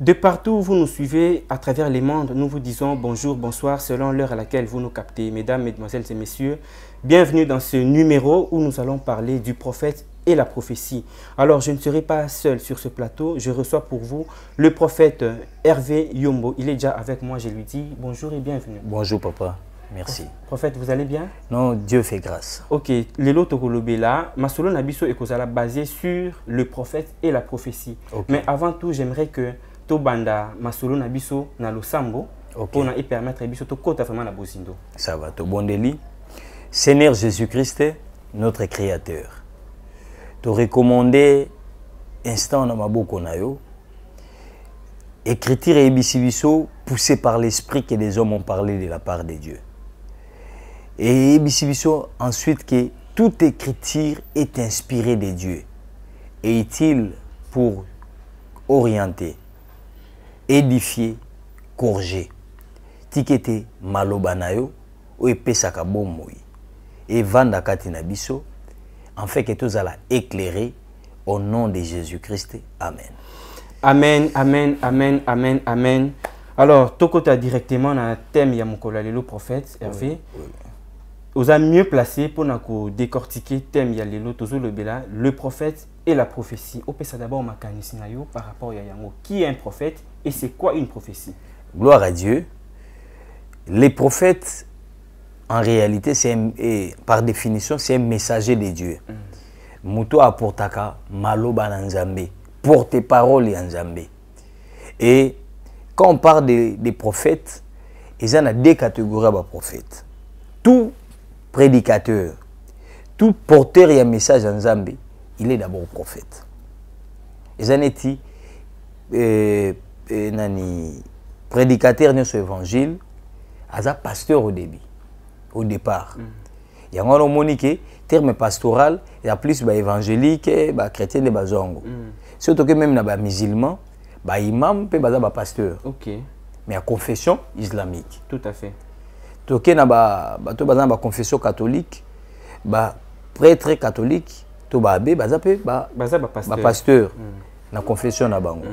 De partout où vous nous suivez, à travers les mondes, nous vous disons bonjour, bonsoir, selon l'heure à laquelle vous nous captez. Mesdames, Mesdemoiselles et Messieurs, bienvenue dans ce numéro où nous allons parler du prophète et la prophétie. Alors, je ne serai pas seul sur ce plateau. Je reçois pour vous le prophète Hervé Yombo. Il est déjà avec moi. Je lui dis bonjour et bienvenue. Bonjour, papa. Merci. Prophète, vous allez bien? Non, Dieu fait grâce. Ok, lelo tokolobela, masolo nabiso ekozala basé sur le prophète et la prophétie. Mais avant tout, j'aimerais que tobanda masolo na losambo Ok. pour na y permettre biso tokota vraiment na bozindo. Ça va, tout bon délit. Seigneur Jésus-Christ, notre Créateur, te recommander instant na maboko na yo. Écriture et biso poussé par l'esprit que des hommes ont parlé de la part de Dieu. Et biso ensuite que toute écriture est inspirée de Dieu et utile pour orienter, édifier, corriger. tikete maloba na yo oyo epesaka bomoi evanda kati na biso afin ke tozala éclairé au nom de jésus-christ amen Amen, amen, amen, amen, amen. Alors, tokota directement na thème ya mokolo ya lelo prophète Hervé. Oza mieux placé pour na ko décortiquer thème ya lelo tozolobela le prophète et la prophétie. Opesa d'abord makanisi na yo par rapport ya yango. Qui est un prophète et c'est quoi une prophétie? Gloire à dieu. Les prophètes en réalité c'est un- et par définition c'est un messager de dieu. Moto aportaka maloba nzambe. Porte parole nzambe. Et quand on parle des des prophètes eza na deux catégories ya baprophètes tout prédicateur tout porteur ya message ya nzambe il est d'abord prophète. Eza neti eh, eh, nani prédicateur nyonso évangile aza pasteur au début au départ. Yango wana omoni ke terme pastoral ya plus baévangélique bachrétien nde bazwa yango soki toke même na bamusulman baimam mpe baza bapasteur Ok, mais ya confession islamique. Tout à fait. bato baza na baconfession catholique baprêtre catholique to baabe baza mpe bapasteur na confession na bango.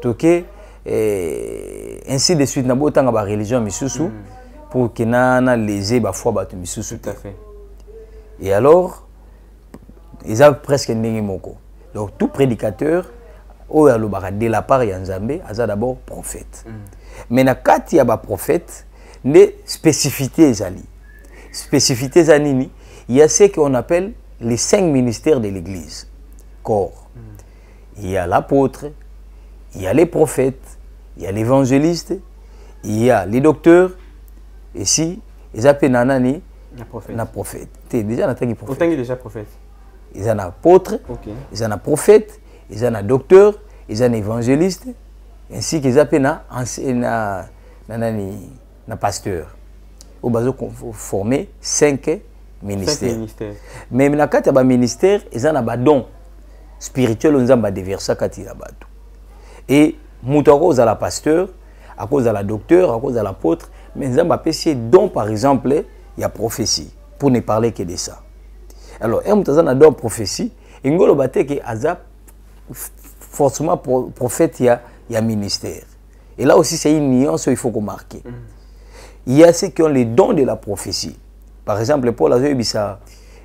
Toke eh, ainsi de suite na botanga bareligion misusu pour ke na na lese bafoi bato misusu Tout à te fait. et alors eza presque ndenge moko. Donc tout prédicateur oyo alobaka de la part ya nzambe aza d'abord prophète. Mais na kati ya baprophète nde spécificité ezali. Spécificité eza nini? Il y a ce qu'on appelle les cinq ministères de l'église corps il y a l'apôtre il y a les prophètes il y a l'évangéliste il y a les docteurs et si eza mpe na nani Un prophète. na prophète te déjà natangi prophète Autant est déjà prophète. eza na apôtre Ok. eza na prophète eza na docteur eza na évangéliste ainsi eza mpe na, na, na, pasteur oyo bazoforme cinq Cinq ministères. mais na kati ya baministère eza na badon spirituel oyo nzambe adeversa kati na bato. E moto akozala pasteur akozala docteur akozala apôtre mais nzambe apesi ye don par exemple ya prophétie pour ne parler que de ça. Alors un moto aza na don ya prophétie elingi oloba te ke aza forcément pro- prophète ya, ya ministère. Et là aussi c'est une nuance oyo il faut komarquer il y a ceux qui ont les dons de la prophétie. Par exemple, Paul a dit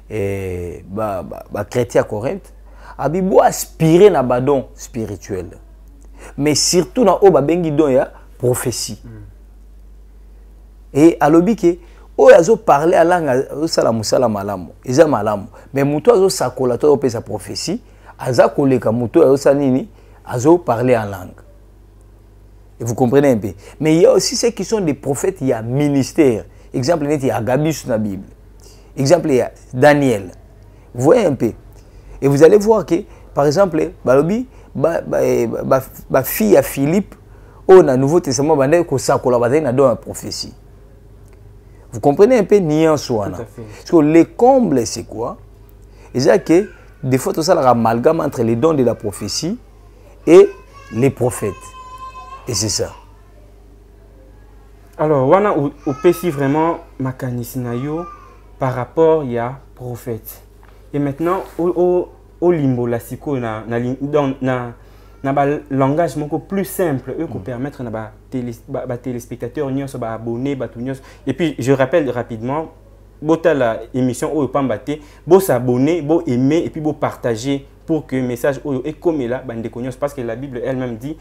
eh, ba, ba, ba Corinthe, abi bo aspirer na ba don spirituel. Mais surtout na o ba bengi don ya prophétie. Et alobi ke oyo azo parler à langue osala mosala malamu eza malamu mais moto azo sakola to opesa prophétie aza koleka moto oyo azosala nini azo parler en langue Et vous comprenez un peu. Mais il y a aussi ceux qui sont des prophètes, il y a ministère. Exemple, il y a Agabus dans la Bible. Exemple, il y a Daniel. Vous voyez un peu. Et vous allez voir que, par exemple, Balobi, ba, ba, ba, ba, ba fille à Philippe, au na Nouveau Testament, bande ko sakola bazali na don la prophétie. Vous comprenez un peu nuance wana. Parce que le comble c'est quoi? C'est que des fois tout ça amalgame entre les dons de la prophétie et les prophètes. Et c'est ça. Alors, wana opesi vraiment makanisi na yo par rapport ya prophète. Et maintenant, au, au, au limbo la siko na na, na, na moko plus simple eux ko permettre na ba télé ba, ba téléspectateurs nyonso ba abonné ba tout nyonso. Et puis je rappelle rapidement botala émission oyo pamba te bo s'abonner bo aimer et puis bo partager pour que message oyo ekomela bandeko nyonso. Parce que la bible elle-même dit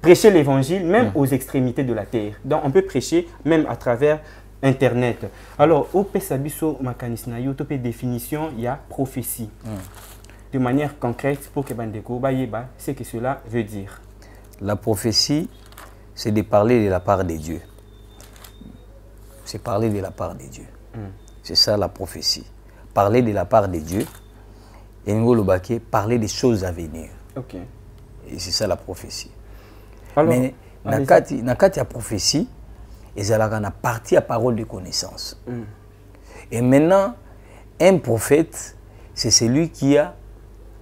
prêcher l'évangile même aux extrémités de la terre donc on peut prêcher même à travers internet alors opesa biso makanisi na yo to mpe définition ya prophétie de manière concrète pour que bandeko bayeba ce que cela veut dire La prophétie, c'est de parler de la part de Dieu. C'est parler de la part de Dieu. C'est ça la prophétie. Parler de la part de Dieu. Et Ngo Lobake, parler des choses à venir. ok Et c'est ça la prophétie. Mais na kati na kati ya prophétie, ezalaka na partie à parole de connaissance. Mm. Et maintenant, un prophète, c'est celui qui a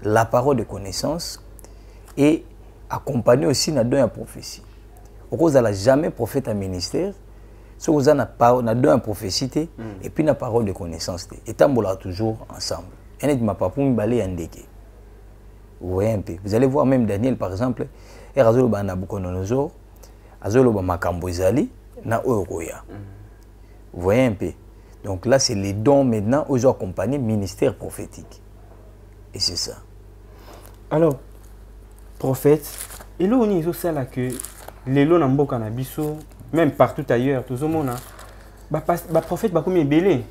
la parole de connaissance et accompagné aussi na don ya prophétie. okozala jamais prophète à ministère soki oza na, na don ya prophétie te et puis na parole de connaissance te etambolaka toujours ensemble eneti mapapu mibale ya ndeke vous voyez un peu vous allez voir même daniel par exemple ere azoloba na nabucodonosor azoloba makambo ezali na oyo koya vous voyez un peu. Donc là c'est les dons maintenant oyo accompagner ministère prophétique et c'est ça. Alors prophète eloko nini ezosala ke lelo na mboka na biso même partout ailleurs tozomona bapas- baprophète bakomi ebele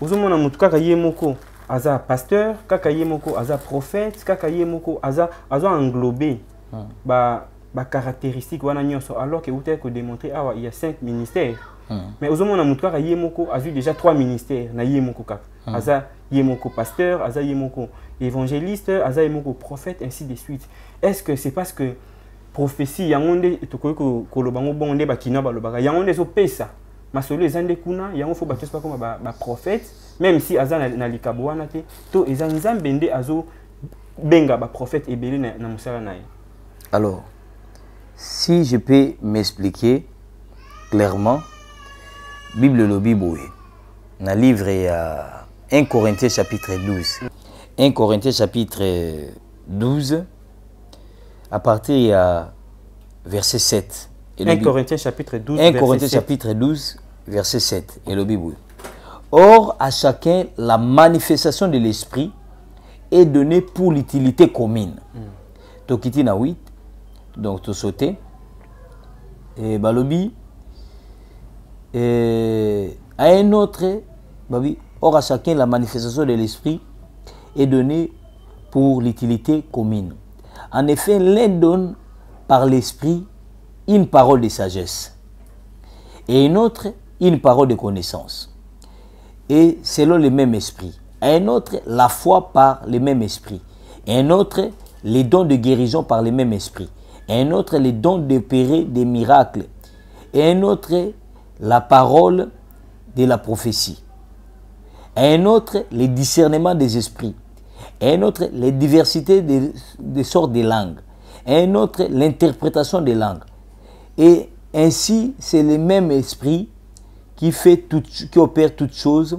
ozomona motu kaka ye moko aza pasteur kaka ye moko aza prophète kaka ye moko aza aza englobe ba bacaractéristique wana nyonso alors ke eutaki kodémontrer awa il y a cinq ministères. Mais ozomona motu kaka ye moko azwi déjà trois ministères na ye moko kaka aza ye moko pasteur aza ye moko évangéliste aza ye moko prophète ainsi de suite. Est ce que c'est parce que prophétie yango nde tokoki ko- koloba ngo bongo nde bakina balobaka yango nde ezopesa masolo eza nde kuna yango fo bato bakoma ba- baprophète même si aza na, na likabo wana te to eza nzambe nde azobenga baprophète ebele na, na mosala na ye Alors, si je peux m'expliquer clairement, Bible lobi boye. Na livre ya 1 Corinthiens chapitre 12. 1 Corinthiens chapitre 12 à partir ya verset 7. Et 1 lobi- Corinthiens chapitre 12 1 verset Corinthiens 7. chapitre 12, verset 7. Et. Or, à chacun, la manifestation de l'esprit est donnée pour l'utilité commune. Tokiti na 8, donc to sauté. Et balobi, et à un autre, babi, or à chacun, la manifestation de l'esprit est donnée pour l'utilité commune. En effet, l'un donne par l'esprit une parole de sagesse et une autre une parole de connaissance. Et selon le même esprit. À un autre, la foi par le même esprit. Et un autre, les dons de guérison par le même esprit. Un autre, les dons d'opérer des miracles. Et un autre, la parole de la prophétie. Un autre, les discernements des esprits. Et un autre, les diversités des, sortes de langues. Et un autre, l'interprétation des langues. Et ainsi, c'est le même esprit qui, qui opère toutes choses,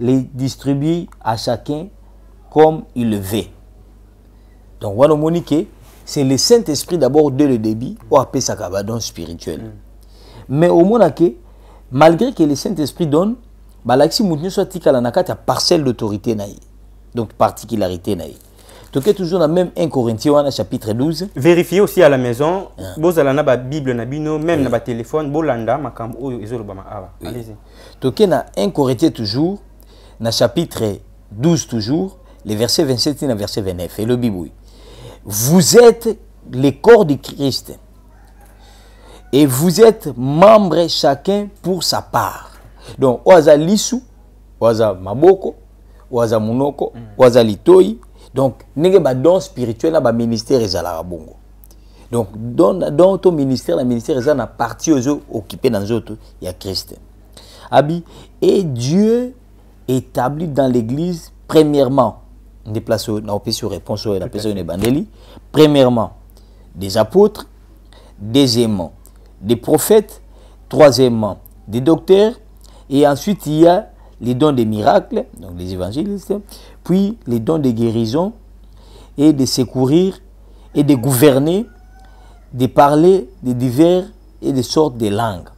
les distribue à chacun comme il le veut. Donc, voilà, Monique, c'est le Saint-Esprit d'abord dès le début, ou appelle ça don spirituel. Mais au moins, malgré que le Saint-Esprit donne, balaxi moutni soit tikala parcelle d'autorité na ye. Donc, particularité na ye. Donc, toujours dans même 1 Corinthiens, chapitre 12. vérifiez aussi à la maison bozala na babible na bino même na batelefone bolanda makambo oyo ezolobama awa allez-y toke na 1 Corinthiens toujours, na chapitre 12 toujours, les versets 27 et verset 29. Et le Bible, vous êtes les corps de Christ. Et vous êtes membres chacun pour sa part. Donc, oaza lisu, oaza maboko, oaza munoko, oaza litoi. Donc, nenge ba don spirituel na ba ministère ezalaka bongo. Donc, dans, dans ton ministère, le ministère est na partie aux occupé dans autres, il y a Christ. Abi, et Dieu établit dans l'église, premièrement, on déplace on peut sur réponse la personne évangélique, premièrement, des apôtres, deuxièmement, des prophètes, troisièmement, des docteurs, et ensuite il y a les dons des miracles, donc les évangélistes, puis les dons de guérison et de secourir et de gouverner, de parler de divers et de sortes de langues.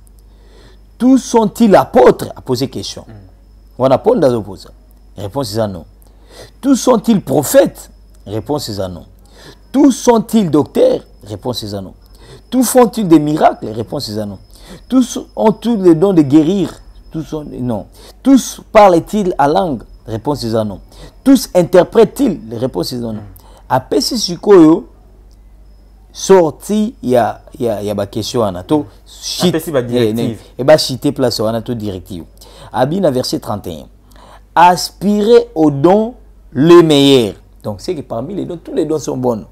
Tous sont-ils apôtres? A poser question. On a pas de poser. Réponse est non. Tous sont-ils prophètes? Réponse non. Tous sont-ils docteurs? Réponse non. Tous font-ils des miracles? Réponse non. Tous ont-ils le don de guérir? Tous non. Tous parlent-ils à langue? Réponse non. Tous interprètent-ils? Réponse est non. Après, si sikoyo sorti ya ya ya ba question wana to ba directive. et ba citer place wana to directive abina verset 31 aspirez aux dons les meilleurs donc c'est que parmi les dons tous les dons sont bons.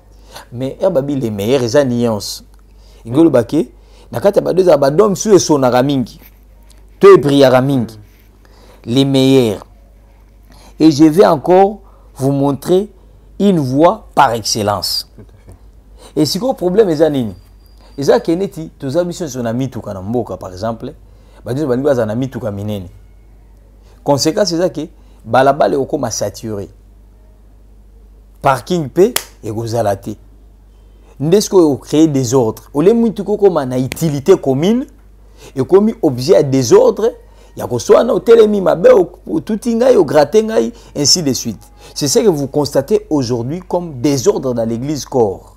Mais babi les meilleurs eza nuance. Ingolo bake na kati ya bado eza badon misu esonaka mingi to ebrillaka mingi les meilleurs. Et je vais encore vous montrer une voie par excellence. Esikoyo problème eza nini eza ke neti toza biso nyonso na mituka na mboka par exemple. Bato balingi bazala na mituka minene. Conséquence eza ke balabala ekokóma saturé parking mpe ekozala te nde sikoyo ecréer désordre ole mituka okóma na utilité commune ekomi objet ya désordre ya koswana otelemi mabe otuti ngai ograte ainsi de suite. C'est ce que vous constatez aujourd'hui comme désordre dans l'église corps.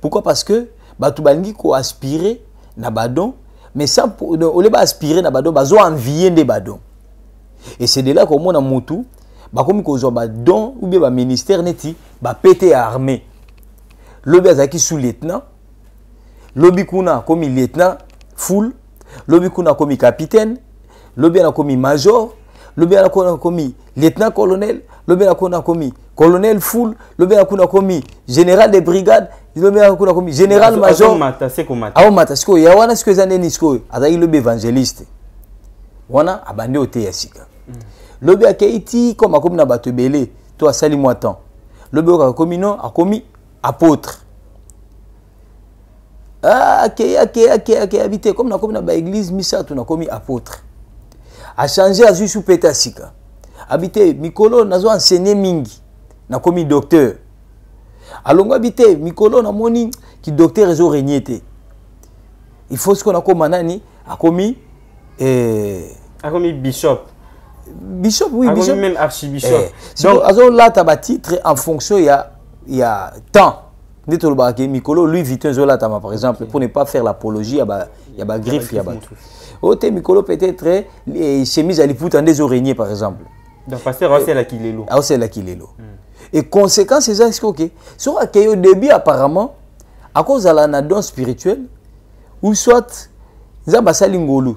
Pourquoi? Parce que bato balingi koaspire na badon mais sans ole baaspire na badon bazoenvie nde badon. Et c'est de là komona mutu bakomi kozwa badon ou bien baministère neti bapete ya armée. Lobi azalaki sous lieutenant. Lobi kuna akomi lieutenant full. Lobi kuna akomi capitaine. Lobi anakomi major. Lobi anakona akomi lieutenant colonel. Lobi anakona akomi colonel full. Lobi anakuna akomi général de brigade lobi anakuna akomi général major. aomata sikoyo ya wana sikoyo eza ndeni sikoyo azalaki lobi évangéliste. Wana abandi oteya sika lobi akei ti comme akomi na bato ebele to asali mwa temps. Lobi oyo akomi no akomi apôtre. Ah, akei akei akei akei abi te comme nakomi na baeglise misato nakomi apôtre. Achange azwi su pete asika abi te mikolo nazo enseigné mingi. Nakomi docteur. Alongo abi te mikolo namoni ki docteur ezoregne te. Il faut sikoyo nakóma nani akomi eh, akomi bishop bishop oui bishop. même archibishop. Eh, donc azolata batitre en fonction ya ya temps. Nde tolobaka ke mikolo louis vuitton ezolatama par exemple pour ne pas faire l'apologie ya ba- ya bagriffe ya bato oyo te mikolo peut-être eh, chemise ya liputa nde ezoregne par exemple. Donc pasteur aoselaki lelo aoselaki lelo et conséquence eza siko ke soki akei au début apparemment akozala na don spirituel ou soit nzambe asali ngolu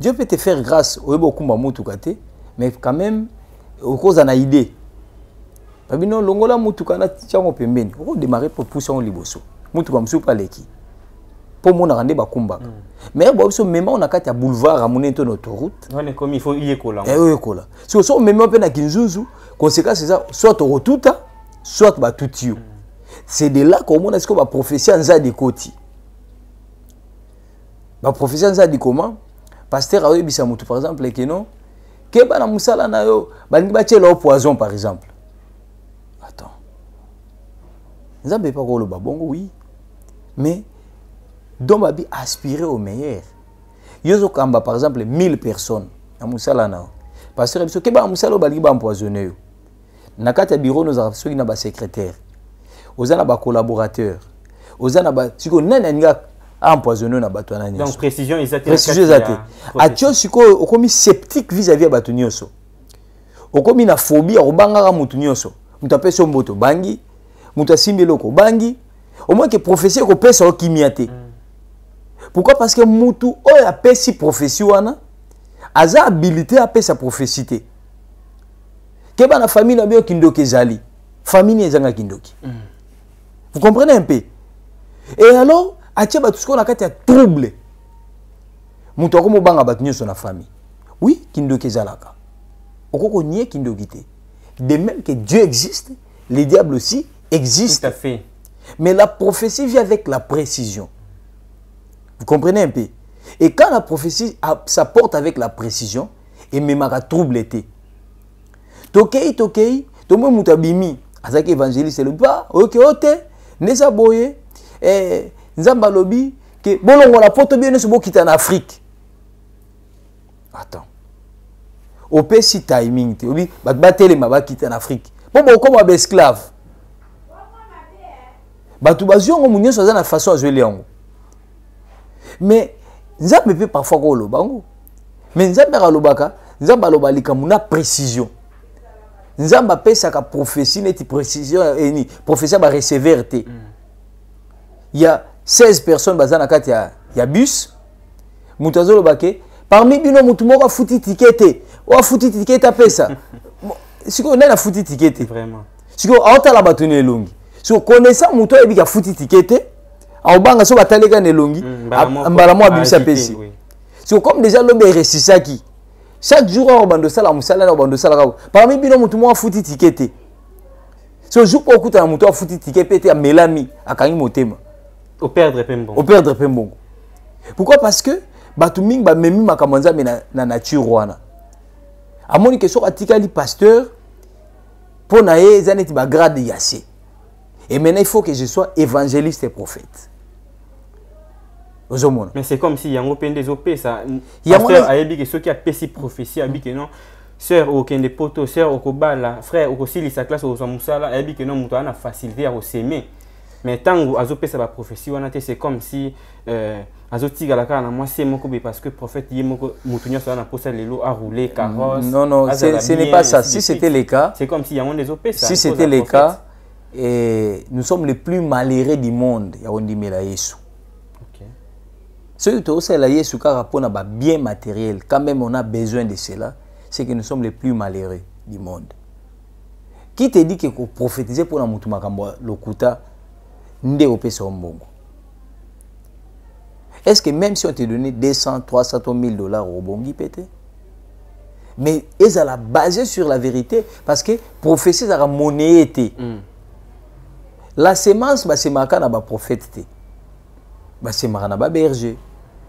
dieu peut te faire grâce oyeba okumba motuka te mais quand même okozala na idée. Babino longola motuka na tiango pembeni okodemare mpo pusa yango liboso. Motuka mosusu mpe aleki mpo monaka nde bakumbaka. Mais boa biso mema na kati ya boulevard amonene to na autoroute. Siko so omemi mpe na kinzuzu conséquence eza soit okotuta soit batuti yo. C'est de là komona sikoyo baprophétie ya nzadi ekoti baprophétie ya nzadi comment? Paster aoyebisa motu par exemple ekeno keba na mosala na yo balingi batiela yo poison par exemple. Attends. Nzambe epa koloba bongo oui. Mais donc babi aspirer au meilleur. Yo ozokamba par exemple 1000 personnes na mosala na yo. Paster biso keba na mosala oyo balingi baempoisonne yo. Na kati ya biro nozalaka soki na basecrétaire oza na bacollaborateur oza na ba sikoyo nani alingi aempoisonne yo na bato wana donc nyonso précision eza te atio sikoyo okomi sceptique vis-à-vis ya bato nyonso. Okomi na phobie ya kobangaka motu nyonso. Moto apesi yo mboto obangi moto asimbi eloko obangi omonke prophétie ekopesa yo kimia te. Pourquoi? Parce que mutu oyo apesi prophétie wana aza habilité apesa prophétie te. Keba na famille na biso kindoki ezali famille ezanga kindoki. Vous comprenez un peu? Et alors atie bato sikoyo na kati ya trouble. Moto bato nyonso na famille. Oui kindoki ezalaka. Okoki konie kindoki te. De même que dieu existe le diable aussi existe. Tout à fait. Mais la prophétie vient avec la précision. Vous comprenez un peu? Et quand la prophétie s'apporte avec la précision, et même à trouble été. Tokei, tokei, tombe mutabimi, azaki évangéliste, le ba, ok, ok, nde eza boye. Eh, nzambe alobi ke bolongola poto bino nyonso bokita na afrique. Attends. Opesi timing te. Obi bato batelema bakita na afrique. Mpo bokoma baesclave bato bazwi yango mu nyonso aza na façon azweli yango. Mais nzambe mpe parfois koloba yango. Mais nzambe akalobaka nzambe aloba likambo na précision. Nzambe apesaka prophétie neti précision eni prophétie ya barecever te. Ya 16 personnes baza na kati ya, ya bus. Moto azoloba ke parmi bino motu moko afuti tike te. Oyo afuti tike te apesa sikoyo nani afuti tike te? Sikoyo aotala bato na elongi? Sikoyo konesa moto oyebiki afuti tike te aobanga so bataleka na elongi Mm, mbala moko abimisi apesi sikoyo comme déjà lobi eresisaki chaque jour awa bando osala mosala na bando osalaka parmi bino motu moko afuti tike te. So jour mpo okutana moto afuti tike mpe te amelami akangi motema Au perdre pe mbongo. operdre mpe mbongo pourquoi? Parce que bato mingi bamemi makambo ya nzambe na, na nature wana. Amoni ke soki atikali pasteur mpo na ye eza neti bagrade ya se et maintenant il faut que je sois évangéliste et prophète. Ozomona. Mais c'est comme si yango pe nde ezopesa. Pasteur ayebi ke soki apesi prophétie ayebi ke non. Sœur okende poto. Sœur okobala. Frère okosilisa classe okozwa mosala. Ayebi ke non moto aza na facilité ya koseme mais ntango azopesa baprophétie wana te c'est comme si euh, azotikala kaka na mwasi ye moko boye parce que prophète ye moko moto nyonso aza na posa lelo aroule carrosse non non ce n'est pas ça. si c'était le cas c'est comme si yango nde ezopesa si c'était le cas eh, nous sommes les plus malheureux du monde ya kondimela yesu. Ok. soki tokosalela yesu kaka mpona babien matériel quand même on a besoin de cela c'est que nous sommes les plus malheureux du monde. Qui te dit ke koprophétise mpona motu makambo lokuta nde opesa yo mbongo est ce que même si on te donné 200 300 to 1000 dollars obongi pe te mais ezala basé sur la vérité? Parce que prophétie ezalaka monnaie te Mm. la semence basemaka na baprophète te basemaka na baberger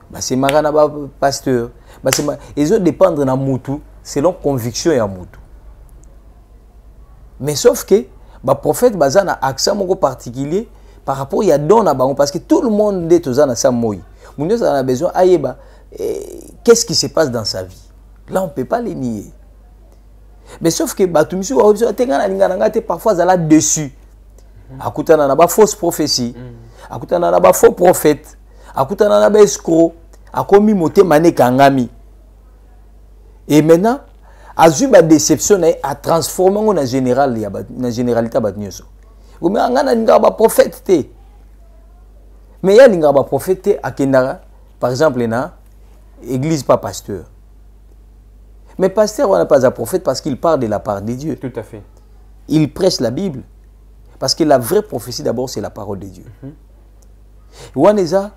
basemaka na bapasteur basema ezodépendre na mutu selon conviction ya mutu mais sauf que baprophète baza na accent moko particulier par rapport ya don na bango parce que tout le monde nde toza na sa na besoin ayeba eh, qu'est-ce qui se passe dans sa vie? Là on peut pas le nier. Mais sauf que bato misusu baobi so te ngai nalinga na ngai te parfois azala dessus akutana na bafausse prophétie. Akutana na bafaux prophète. Akutana na baescro akomi motema ne ekangami et maintenant azwi badéception na ye atransforme yango na général ya bato- na généralité bato nyonso omeka ngai nalingaka baprophète te. Mais ye alingaka baprophète te akendaka par exemple na église pas pasteur. Mais pasteur wana pas un prophète parce qu'il parle de la part de Dieu. Tout à fait. Il prêche la Bible. Parce que la vraie prophétie, d'abord, c'est la parole de Dieu. wana eza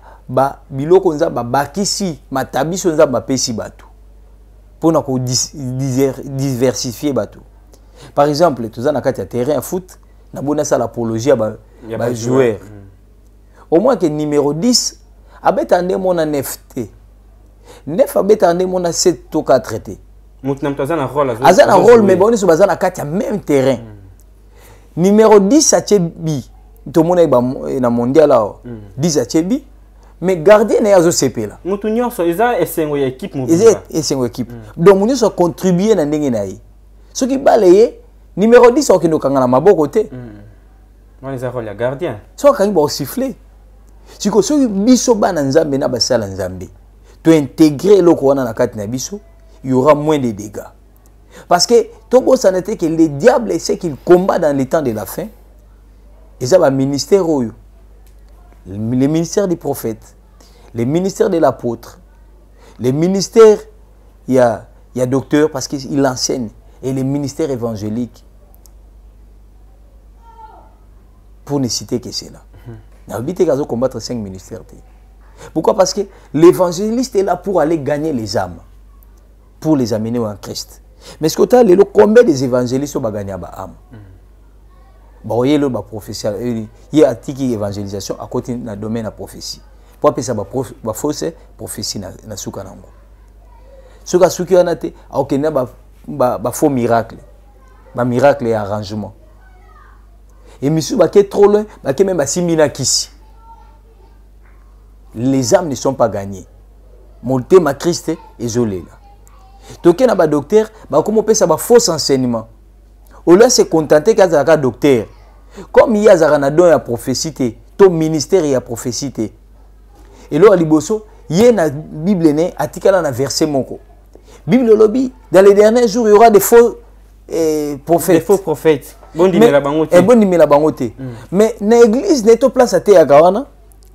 biloko nza babakisi matabiso nza bapesi bato. Mpona kodiversifie bato. Par exemple toza na kati ya terrain ya foot naboni asala apologie ya ba- Ya bajoueur bajoueur. au moins ke numéro 10 abetaka nde mona 9 te 9 abetaka nde mona 7 to 4 te moto na rôle rôle mais bango nyonso baza na kati ya même terrain. Numéro 10 atie bi tomona ye ba- na mondial awa 10 atie bi mais gardien na ye azosepela motu nyonso eza esengo ya équipe eza mobimba esengo équipe. Donc moto nyonso acontribue na ndenge na ye soki numéro 10 akokende kokanga na maboko te. Wana eza rôle ya gardien so akangi baosifle sikoyo soki biso bana nzambe na basala nzambe tointegre eloko wana na kati na biso il y aura moins de dégâts. Parce que tobosana te que le diable c'est qu'il combat dans les temps de la fin. Eza baministère oyo. Le ministère du prophète le ministère de l'apôtre le ministère ya, ya docteur parce qu'il enseigne et le ministère évangélique pour ne citer que cela. Te kazo combattre cinq ministères pourquoi? Parce que l'évangéliste est là pour aller gagner les âmes pour les amener en Christ. Mais ce que tu as lelo combien des évangélistes bagagna ba âme baoye lelo baprophétie eh, ye atiki évangélisation akoti na domaine ya prophétie. Po apesa bafausse ba fausse prophétie na, na suka nango soki asuki wana te akokende na bafaux ba, ba faux miracle. Bamiracle ya arrangement et misusu bake trop loin bake même basimbi na kisi les âmes ne sont pas gagnées. Motema kriste ezolela toke na badocteur bakoma opesa bafausse enseignement? Olia se contente ke azalaka docteur comme ye azalaka na don ya prophétie te to ministère ya prophétie te eloko ya liboso ye na bible ne atikala na verset moko bible elobi dans les derniers jours il y aura des faux eh, prophètes. Des faux prophètes bondimela bango te. Eh, bondimela bango te. Mais na église ne to place ateyaka wana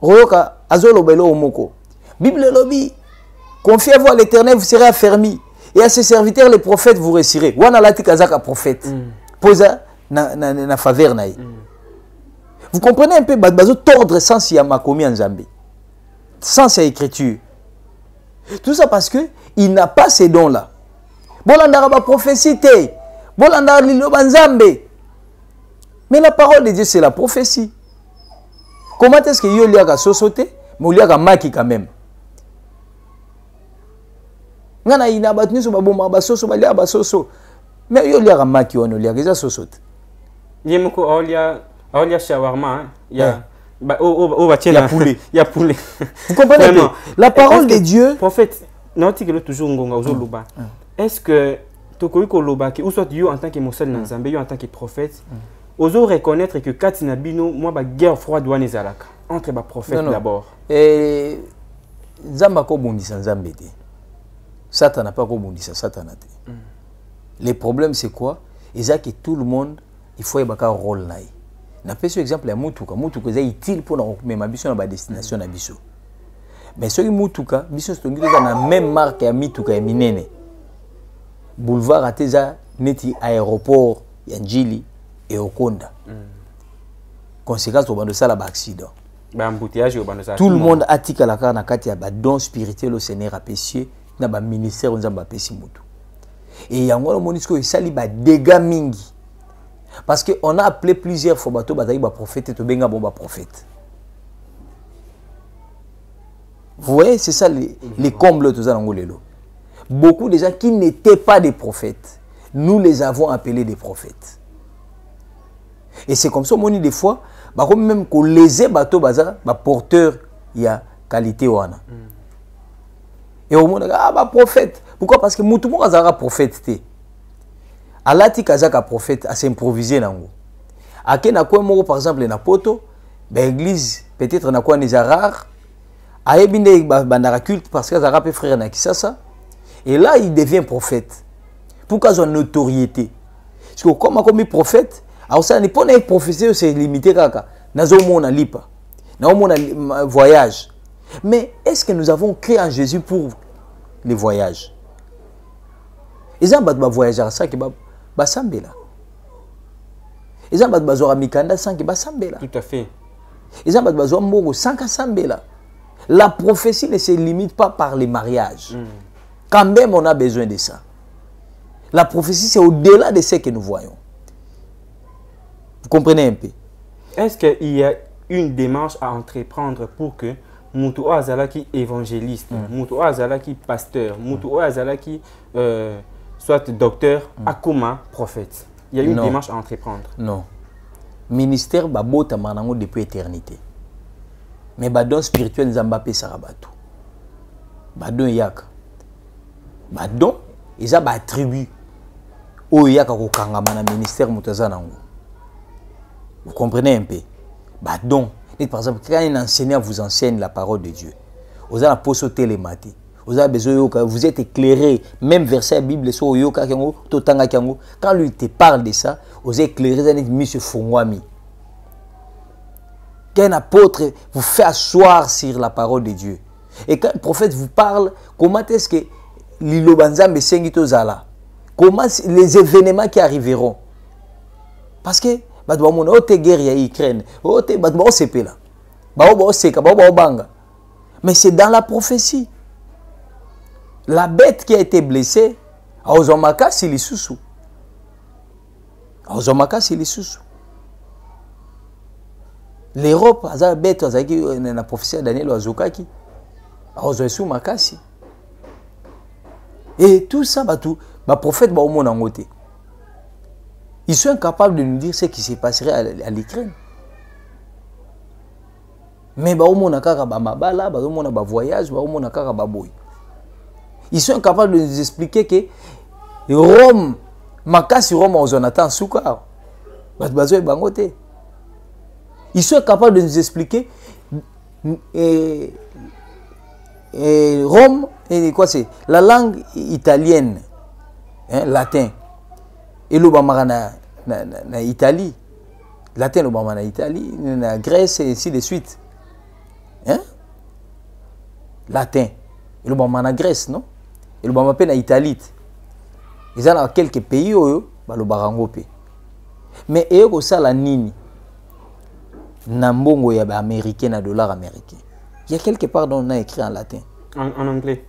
oyoka azoloba eloko moko. Bible elobi confiez-vous à l'éternel vous serez affermis. Et à ses serviteurs les prophètes vous réussirez. Wana alati kazaka prophète. Poza na, na, na faveur na ye. Vous comprenez un peu bazotordre sens ya makomi ya nzambe. Sens ya écriture. Tout ça parce que il n'a pas ces dons là bolandaka baprophétie te. Bolandaka liloba nzambe mais la parole de dieu c'est la prophétie. Comment est-ce que yo oliaka soso te mais oliaka maki quand même? Nga na ina bato nyonso babomaka basoso baliaka basoso. Mais yo oliaka maki wana oliaka eza soso te ye moko aolia shawarma Yeah. ya oyo- batie Vous comprenez. La parole de Dieu- prophète naotikelo toujours ngonga ozoloba est-ce que tokoki kolobaki ou soit yo en tant que mosali na nzambe yo en tant que prophète ozo reconnaître que kati na bino mwa baguerre froide wana ezalaka entre baprophète d'abord. Eh, nzambe akobundisa nzambe te. Satana mpe akobundisa satana te le problème c'est quoi? Eza que tout le monde il faut yebaka rôle na ye napesi exemple ya mutuka mutuka eza utile mpona komema biso na badestination na biso. Mais soki mutuka biso tongi toza na même marque ya mituka ya minene boulevard ate eza neti aéroport ya njili eokonda conséquence tobanda osala baaccident oyo tout le monde atikala kaka na kati ya badon spirituel au seigneur apesi na baministère oyo nzambe apesi motu e yango wana omoni sikoyo esali mingi. Parce que on a appelé plusieurs fois bato bazalaki baprophète te tobenga bon baprophète vous voyez c'est ça les, les combles oyo toza nango lelo beaucoup de gens qui n'étaient pas des prophètes nous les avons appelés des prophètes et c'est comme ça omoni des fois bakomi même kolese bato baza baporteur ya qualité wana. E omonaka ah baprophète pourquoi? Parce que mutu moko azalaka prophète te alati kazaka prophète asimprovise nango ake na kwe moko par exemple na poto baéglise peut-être na wana eza rare? Ayebi nde bandaka culte parce azalaka mpe frère na kisasa et là il devient prophète. Pour kazwa notoriété parce que comme akomi prophète akosalani mpo na ye prophétie oyo c'est limité kaka. Nazomona lipa. Ma- voyage. Mais est-ce que nous avons créé en jésus pour les voyages? Eza bato bavoyageaka sanke ba- basambela eza bato bazwaka mikanda sanke basambela tout à fait. Eza bato bazwa mbongo sanka sambela. La prophétie ne se limite pas par les mariages. Quand même on a besoin de ça. La prophétie c'est au-delà de ce que nous voyons vous comprenez un peu? Est-ce qu'il y a une démarche à entreprendre pour que mutu oyo azalaki évangéliste mutu oyo azalaki pasteur mutu oyo azalaki euh, soit docteur akoma prophète? Il y a une Non. démarche à entreprendre. Non. Ministère babotama nango depuis éternité. Mais badon spirituel nzambe apesaka bato. Badon eyaka badon eza baattribut oyo eyaka kokangama ministère vous comprenez un peu? Badon neti par exemple quand un enseignant vous enseigne la parole de dieu oza na poso telema te oza na besoin oyoka vous êtes éclairé. Même verset ya bible quand lui te parle de ça oza éclairé eza neti miso efongwami qu'un apôtre vous fait asseoir sur la parole de Dieu. Et quand le prophète vous parle, comment est-ce que comment les événements qui arriveront? Parce que bato bamona oyo te guerre ya ukraine. Oyo te bato baosepela bao baoseka bao baobanga mais c'est dans la prophétie. La bête qui a été blessée aozwa makasi lisusu aozwa makasi lisusu l'europe aza bête azalaki euh, na prophétie daniel azokaki akozwa esu makasi et tout ça bato baprophète baomona yango te Ils sont incapables de nous dire ce qui se passerait à, l'Ukraine. Mais voyage. Ils sont incapables de nous expliquer que Rome, makasi Rome aux Jonathan Soukar. Ils sont capables de nous expliquer et, et Rome, et quoi c'est La langue italienne, hein, latin. Et l'Obama na, na, na, na Italie. Latin, l'Obama na Italie, na Grèce et ainsi de suite. Hein? Latin. Et l'Obama na Grèce, non? Et l'Obama pe na Italie. Ils ont quelques pays où balobaka yango mpe mais eye kosala nini na mbongo ya baaméricain na dollar américain il y a quelque part dont on a écrit en latin En, en anglais.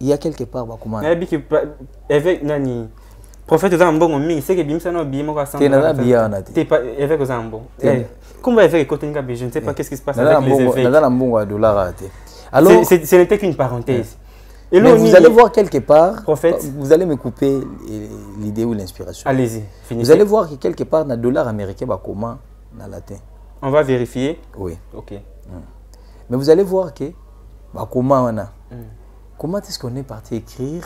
il y a quelque part bakoma nayebi ke pa- évêque nani prophète oza na mbongo mingi seke ebimisa na pa- évêque oza na mbongo. Eh, kombo ya évêque ekotoni kabe je ne sais pas qu'est-ce qui se passe avec les mbongo- naza évêques. na mbongo ya te. Alors ce n'était qu'une parenthèse. Mais Eloo vous nini- allez voir quelque part Prophète? vous allez me couper l'idée ou l'inspiration. Allez-y vous finissez allez voir que quelque part na dollar américain bakoma na latin. On va vérifier. Oui. Ok. Mais vous allez voir que bah, comment on a comment est-ce qu'on est parti écrire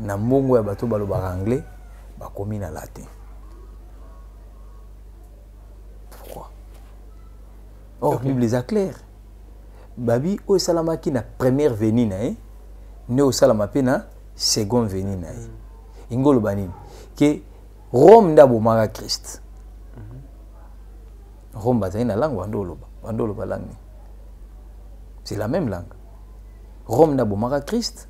na mbongo ya bato balobaka anglais bakomi na latin. Pourquoi? Or bible eza claire babi oyo esalamaki na première veni na ye nde osalama mpe na second veni na ye. Ingo oloba nini? Ke rome nde abomaka christ. Rome bazali na langue bando oloba. Bando oloba langue. Nini c'est la même langue. Rome nabomaka christ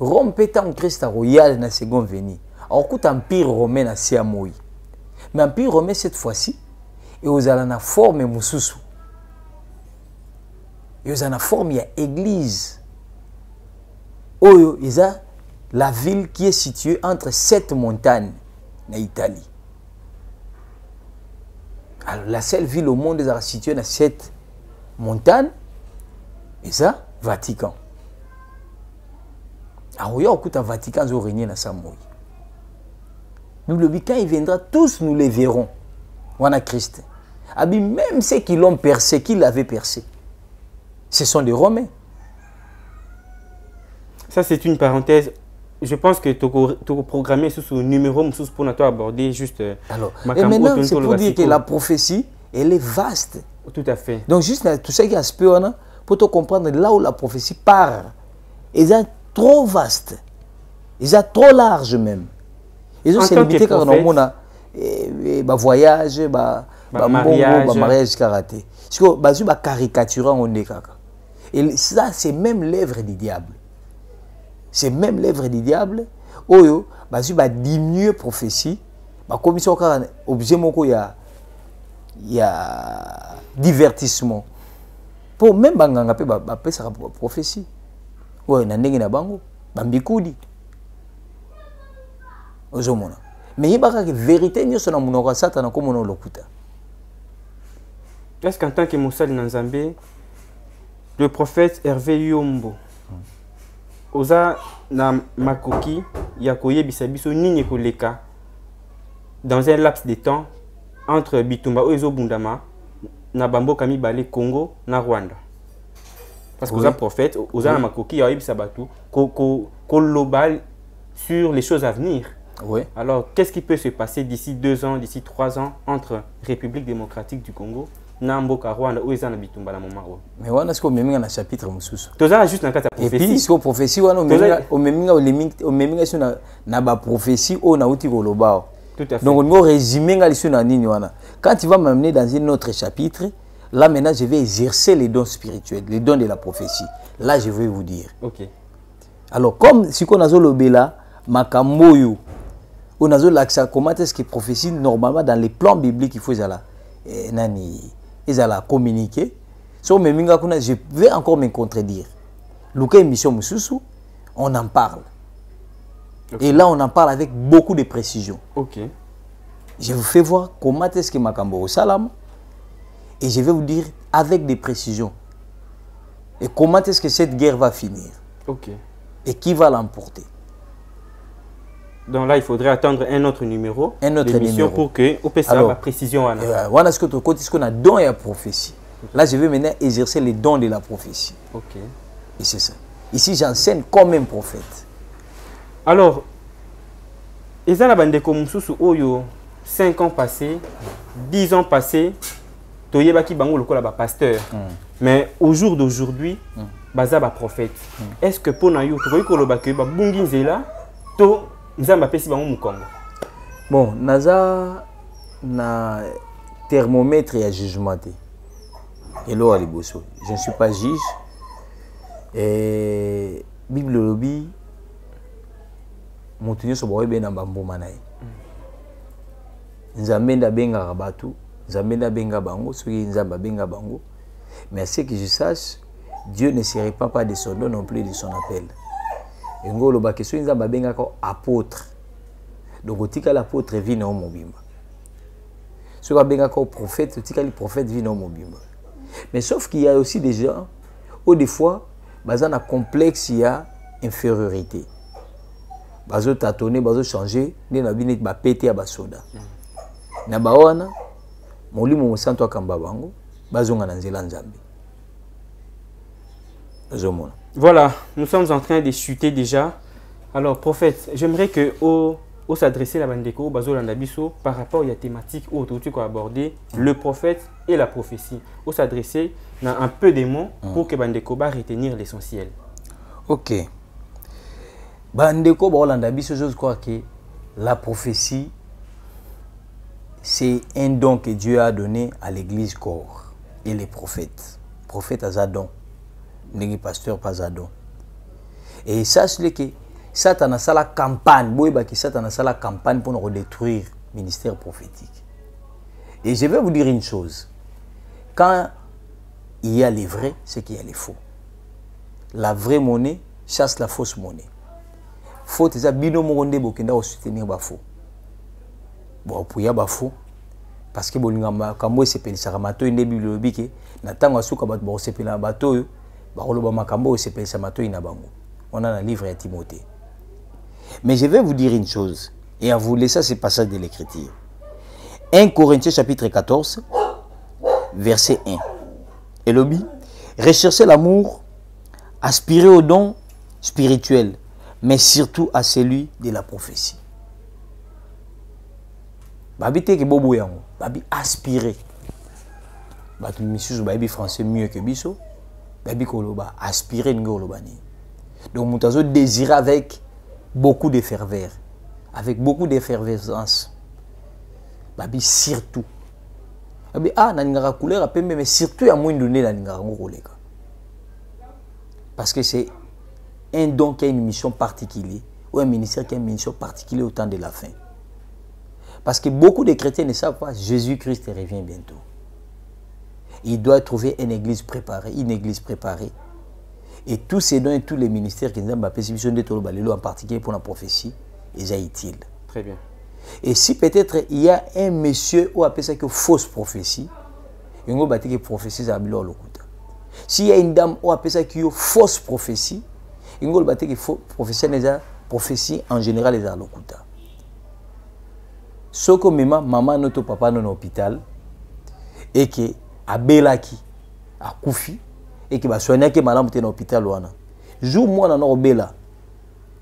rome mpe ntango christ akoya na second veni akokuta empire romain na se ya mais empire romain cette fois-ci ekozala na forme mosusu. Ekozala na forme ya église. Oyo la ville qui est située entre sept montagnes na italie. Alors la seule ville au monde ezalaka située na sept montagnes eza vatican akoya kokuta vatican azoregne na sa moi bible quand il viendra tous nous les verrons. Wana christ. Abi même ceux qui l'ont percé qui l'avaient percé ce sont des romains. Ça c'est une parenthèse. Je pense que tokoprogramme susu numéro mosusu mpona to aborder juste euh, alors et maintenant c'est pour dire que la prophétie elle est vaste. Tout à fait. Donc juste tout ça qui aspect pour te comprendre là où la prophétie part. Sont trop vaste. Ils sont trop large même. Ils ont En se tant limité que quand on prophète, a eh, bah voyage, bah Ba bah bah kaka. Et ça c'est même l'œuvre du diable. C'est même l'œuvre du diable. Oyo bah bah diminuer prophétie. Ça kaka objet moko ya ya divertissement mpo même banganga mpe ba- bapesaka ba- prophétie oyo na ndenge na bango bambikudi ozomona me yebaka ke vérité nyonso na monoko ya satana komona olokuta est ce qu'en tant que mosali na le prophète hervé yombo oza na makoki ya koyebisa biso nini ekoleka dans un laps de temps entre bitumba oyo ezobundama na bamboka mibale congo na rwanda? Parce que Oui. prophète oza makoki ya koyebisa bato ko- ko- koloba sur les choses à venir. Alors, qu'est-ce qui peut se passer d'ici deux ans, d'ici trois ans entre République démocratique du Congo na mboka Rwanda oyo eza na bitumba na moma oyo me wana sikoy omeminga na chapitre mosusu? Tozala juste na kati ya et puis prophétie. wana omeminga omeminga na, baprophétie oyo nauti koloba. Donc olingi orésume nga liso na nini wana. Quand tu vas m'amener dans un autre chapitre là maintenant je vais exercer les dons spirituels les dons de la prophétie. Là je vais vous dire. Ok. Alors comme sikoyo nazolobela makambo oyo oyo nazolakisa comment est-ce que prophétie normalement dans les plans bibliques il faut ezala eh, nani so omemi nga kuna je vais encore me contredire. Luka émission mosusu on en parle. Et là on en parle avec beaucoup de précision. Ok. Je vous fais voir comment est-ce que makambo osalama et je vais vous dire avec des précisions et comment est-ce que cette guerre va finir ok et qui va l'emporter Donc là, il faudrait attendre un autre numéro. Un autre numéro. pour que précision. Euh, voilà ce que tu côté ce qu'on a don et la prophétie. Là, je vais maintenant exercer les dons de la prophétie. Ok. Et c'est ça. Ici, j'enseigne comme un prophète. Alors, eza na bandeko mosusu oyo 5 ans passés, 10 ans passés, toyebaki bango lokola bapasteur. Mais au jour d'aujourd'hui, baza baprophète. Est-ce que mpo na yo tokoki koloba ke babungi nzela to nzambe apesi bango mokongo? Bon, naza na thermomètre et jugement te. Elo à liboso. Je ne suis pas juge. Et Bible lobi moto nyonso baoyebe na bambuma na ye nzambe nde abengaka bato nzambe nde abenga bango soki nzambe abenga bango. Mais à ce que je sache dieu ne se pas de son nom non plus de son appel. Yango olobaki soki nzambe abengaka apôtre. Donc otikali apôtre vi na yo mobimba. Soki abengaka o prophète otikali prophète vi na yo mais sauf qu'il y a aussi des gens où des fois baza na complexe ya infériorité. Bazotatone bazochange nde na bino bapete ya basoda. Na molimo mosantu akamba bango bazonga na nzela nzambe ozomona Voilà, nous sommes en train de chuter déjà. Alors, prophète, j'aimerais que au, au s'adresser à Bandeko, Bazo Landabiso, par rapport à la thématique tu as abordé, le prophète et la prophétie. Au s'adresser dans un peu de mots pour que Bandeko va retenir l'essentiel. ok bandeko baolanda biso je crois que la prophétie c'est un don que dieu a donné à l'église corps et les prophètes. Prophète aza don ndenge pasteur mpe aza don et sache que satan asala campagne. Boyebaki satan asala campagne mpona kodétruire ministère prophétique. Et je vais vous dire une chose. Quand il y a les vrais c'est qu'il y a les faux. La vraie monnaie chasse la fausse monnaie. Faute eza bino moko nde bokenda kosoutenir bafaux boapuya bafaux parce que bolinga makambo esepelisaka matoi nde biblia elobi ke na ntango asuka bato bakosepela na bato oyo bakoloba makambo bango wana na livre ya timothée. Mais je vais vous dire une chose et à vous laisser ce passage de l'écriture. 1 Corinthiens chapitre 14 verset 1 elobi recherchez l'amour aspirez au don spirituel mais surtout à celui de la prophétie babi teke bobo yango. Babi aspire. Bato misusu bayebi français mieux que biso. Bayebi koloba aspire ndenge koloba nini. Donc moto avec beaucoup de ferveur. Avec beaucoup d'effervescence babi surtout. Babi ah nalingaka couleur ya pembe mais surtout ya mwindu nde nalingaka yango koleka. Parce que c'est un don qui a une mission particulière ou un ministère qui a une mission particulière au temps de la fin. Parce que beaucoup de chrétiens ne savent pas Jésus-Christ revient bientôt. Il doit trouver une église préparée, une église préparée. Et tous ces dons et tous les ministères qui nous ont en particulier pour la prophétie, ils utiles. Très bien. Et si peut-être il y a un monsieur ou appelle ça que fausse prophétie, il y a une prophétie à S'il y a une dame ou appelle ça que fausse prophétie, ingolo bateki prophétie eza prophétie en général eza lokuta soki omema mama no to papa no na hôpital eke abelaki akufi eke baswaniaki malamu te na hôpital wana. Jour mwana na kobela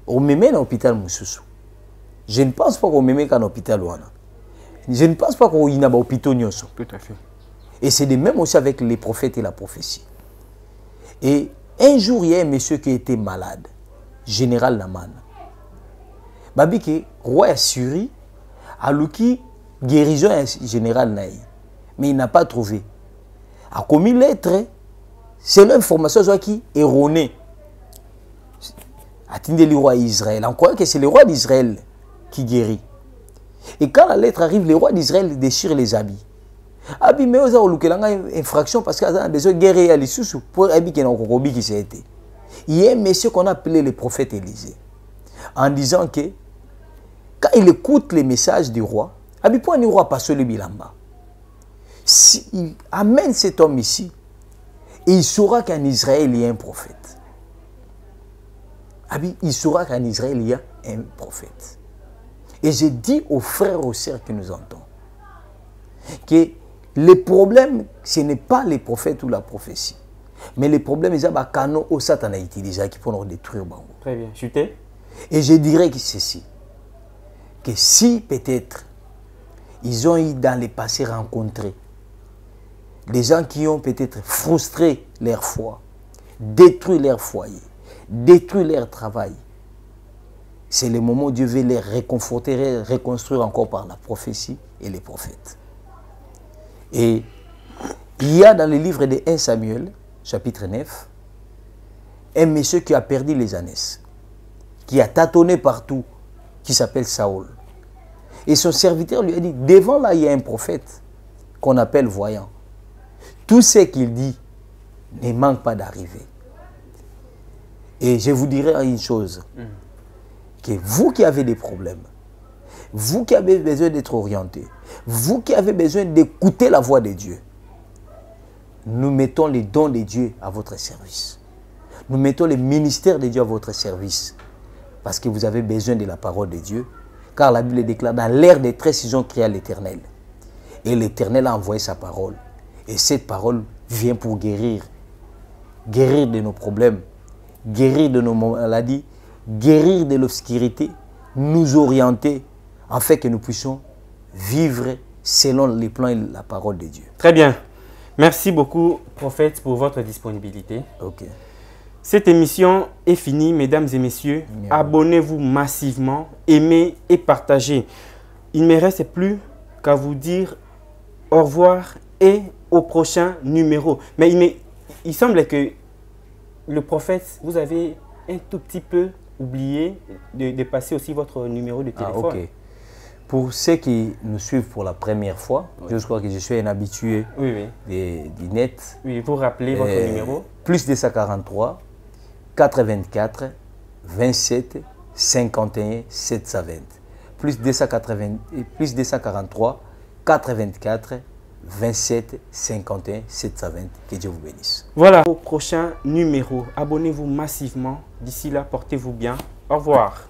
omeme na hôpital mosusu. Je ne pense pas komemeka na hôpital wana. Je ne pense pas koyina bahôpitaux nyonso. Tout à fait. et c'est de même aussi avec les prophètes et la prophétie. Et un jour, il y a un monsieur qui était malade, général Naman. Babi que roi assuré, aluki guérison général Naï. Mais il n'a pas trouvé. A commis lettre, c'est l'information qui erronée. Attendez le roi Israël. On croit que c'est le roi d'Israël qui guérit. Et quand la lettre arrive, le roi d'Israël déchire les habits. abi me oza kolukelanga infraction parce aza na besoin guerre ya lisusu po ayebiki na okokobikisa ye te il y a un monsieur qu'on a appelé le prophète Élisée en disant que quand il écoute les messages du roi abi po ani roi passe le bilamba si il amène cet homme ici et il saura qu'en Israël il y a un prophète abi il saura qu'en Israël il y a un prophète Et j'ai dit aux frères, aux sœurs qui nous entendent, que les problèmes, ce n'est pas les prophètes ou la prophétie. Mais les problèmes, ils ont des canaux au Satan a utilisé qui pour nous détruire. Très bien. Chuté. Et je dirais que ceci, que si peut-être ils ont eu dans le passé rencontré des gens qui ont peut-être frustré leur foi, détruit leur foyer, détruit leur travail, c'est le moment où Dieu veut les réconforter, reconstruire encore par la prophétie et les prophètes. Et il y a dans le livre de 1 Samuel, chapitre 9, un monsieur qui a perdu les ânes, qui a tâtonné partout, qui s'appelle Saoul. Et son serviteur lui a dit, devant là, il y a un prophète qu'on appelle voyant. Tout ce qu'il dit ne manque pas d'arriver. Et je vous dirai une chose, que vous qui avez des problèmes, vous qui avez besoin d'être orienté, vous qui avez besoin d'écouter la voix de Dieu, nous mettons les dons de Dieu à votre service. Nous mettons les ministères de Dieu à votre service. Parce que vous avez besoin de la parole de Dieu. Car la Bible déclare, dans l'ère des tresses, ils ont créé l'Éternel. Et l'Éternel a envoyé sa parole. Et cette parole vient pour guérir. Guérir de nos problèmes. Guérir de nos maladies. Guérir de l'obscurité. Nous orienter afin que nous puissions vivre selon les plans et la parole de Dieu. Très bien. Merci beaucoup, prophète, pour votre disponibilité. Ok. Cette émission est finie, mesdames et messieurs. Abonnez-vous massivement, aimez et partagez. Il ne me reste plus qu'à vous dire au revoir et au prochain numéro. Mais il, il semble que le prophète, vous avez un tout petit peu oublié de, passer aussi votre numéro de ah, téléphone. Ah, pour ceux qui nous suivent pour la première fois, je crois que je suis un habitué du net. Oui, vous rappelez votre euh, numéro Plus 243 84 27 51 720. Plus 280, plus 243 84 27 51 720. Que Dieu vous bénisse. Voilà au prochain numéro. Abonnez-vous massivement. D'ici là, portez-vous bien. Au revoir.